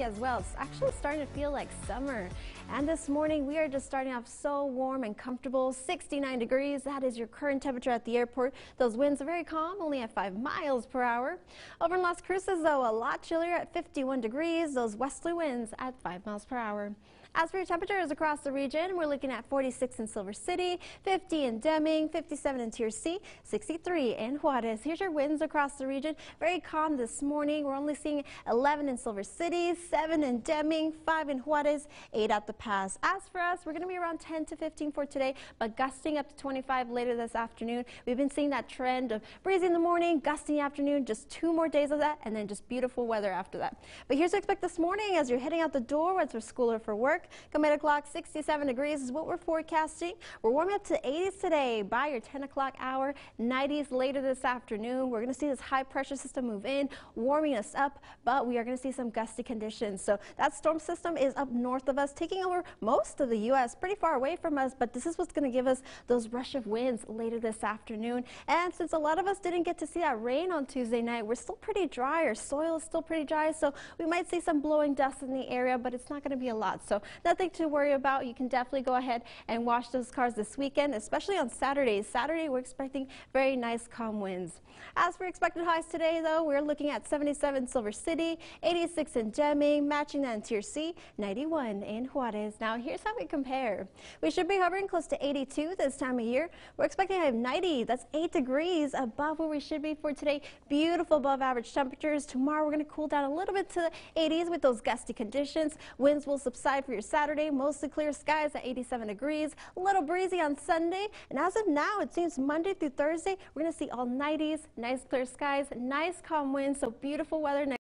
as well. It's actually starting to feel like summer. And this morning we are just starting off so warm and comfortable. 69 degrees. That is your current temperature at the airport. Those winds are very calm, only at 5 miles per hour. Over in Las Cruces, though, a lot chillier at 51 degrees. Those westerly winds at 5 miles per hour. As for your temperatures across the region, we're looking at 46 in Silver City, 50 in Deming, 57 in T or C, 63 in Juarez. Here's your winds across the region. Very calm this morning. We're only seeing 11 in Silver City, 7 in Deming, 5 in Juarez, 8 at the pass. As for us, we're going to be around 10 to 15 for today, but gusting up to 25 later this afternoon. We've been seeing that trend of breezy in the morning, the afternoon, just two more days of that, and then just beautiful weather after that. But here's what to expect this morning as you're heading out the door, whether for school or for work. Come 8 o'clock, 67 degrees is what we're forecasting. We're warming up to 80s today by your 10 o'clock hour, 90s later this afternoon. We're going to see this high pressure system move in, warming us up, but we are going to see some gusty conditions. So that storm system is up north of us, taking over most of the U.S., pretty far away from us, but this is what's going to give us those rush of winds later this afternoon. And since a lot of us didn't get to see that rain on Tuesday night, we're still pretty dry. Our soil is still pretty dry, so we might see some blowing dust in the area, but it's not going to be a lot. So nothing to worry about. You can definitely go ahead and wash those cars this weekend, especially on Saturday. Saturday, we're expecting very nice calm winds. As for expected highs today, though, we're looking at 77 Silver City, 86 in Deming, matching that in T or C, 91 in Juarez. Now, here's how we compare. We should be hovering close to 82 this time of year. We're expecting a high of 90. That's 8 degrees above where we should be for today. Beautiful above average temperatures. Tomorrow, we're going to cool down a little bit to the 80s with those gusty conditions. Winds will subside for your Saturday. Mostly clear skies at 87 degrees. A little breezy on Sunday. And as of now, it seems Monday through Thursday, we're going to see all 90s, nice clear skies, nice calm winds. So beautiful weather.